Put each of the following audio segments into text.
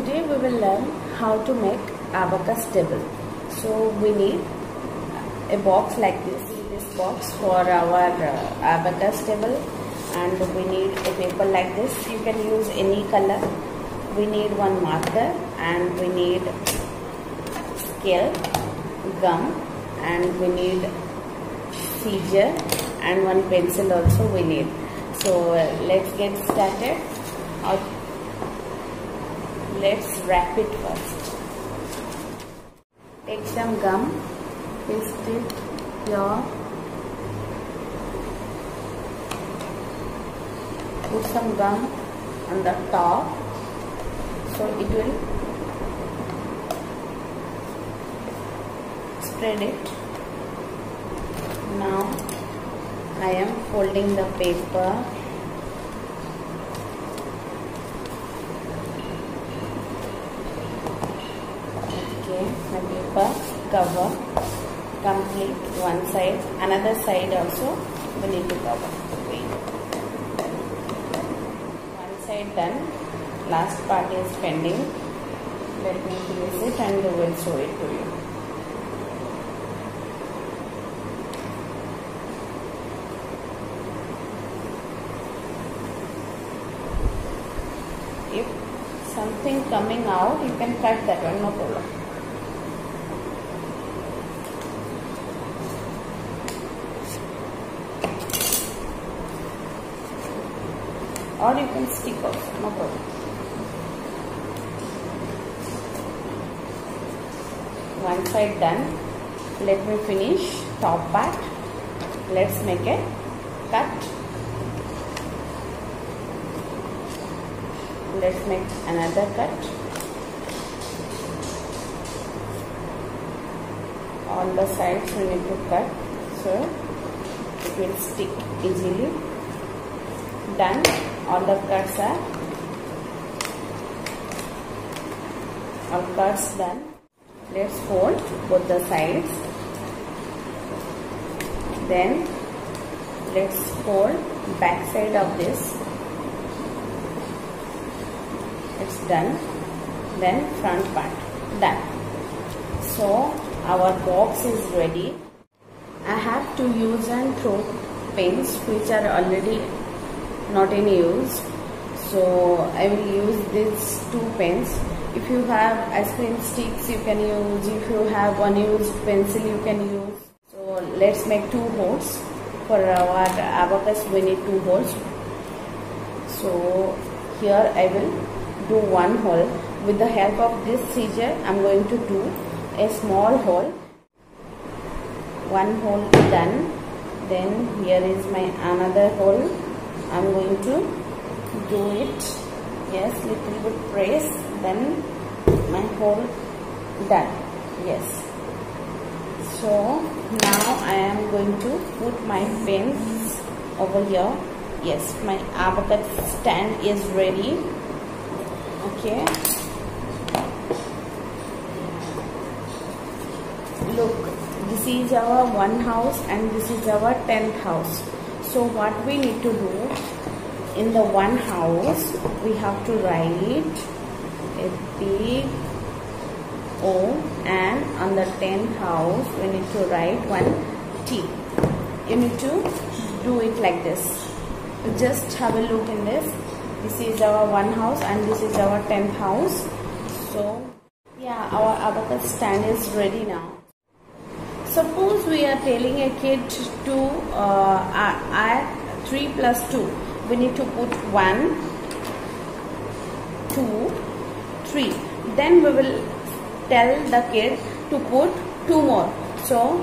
Today we will learn how to make abacus table. So we need a box like this. This box for our uh, abacus table and we need a paper like this. You can use any color. We need one marker and we need scale, gum and we need seizure and one pencil also we need. So uh, let's get started. Let's wrap it first. Take some gum, paste it here. Put some gum on the top so it will spread it. Now I am folding the paper okay paper cover complete one side another side also we need to cover. One side done. Last part is pending. Let me finish it and we will show it to you. If something coming out you can cut that one no problem or you can stick also no problem. One side done let me finish top part. Let's make a cut. Let's make another cut. On the sides we need to cut so it will stick easily. Done all the cuts are all cuts done let's fold both the sides. Then let's fold back side of this. It's done. Then front part. Done. So our box is ready. I have to use and throw pins which are already not in use. So I will use these two pens. If you have ice cream sticks you can use. If you have unused pencil you can use. So let's make two holes. For our abacus we need two holes. So here I will do one hole. With the help of this scissor I'm going to do a small hole. One hole done. Then here is my another hole I'm going to do it. Yes little bit press then my hole done. Yes. So now I am going to put my pins over here. Yes my abacus stand is ready. Okay. Look this is our one house and this is our tenth house so what we need to do in the one house we have to write a big O and on the tenth house we need to write one T. You need to do it like this. Just have a look in this. This is our one house and this is our tenth house. So yeah our abacus stand is ready now suppose we are telling a kid to uh, add 3 plus 2 we need to put 1 2 3 then we will tell the kid to put 2 more. So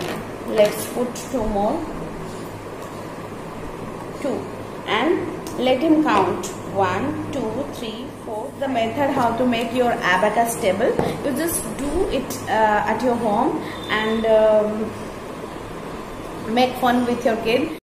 let's put 2 more. 2 and let him count 1 2 3 4 the method how to make your abacus table you just do it uh, at your home and um, make fun with your kid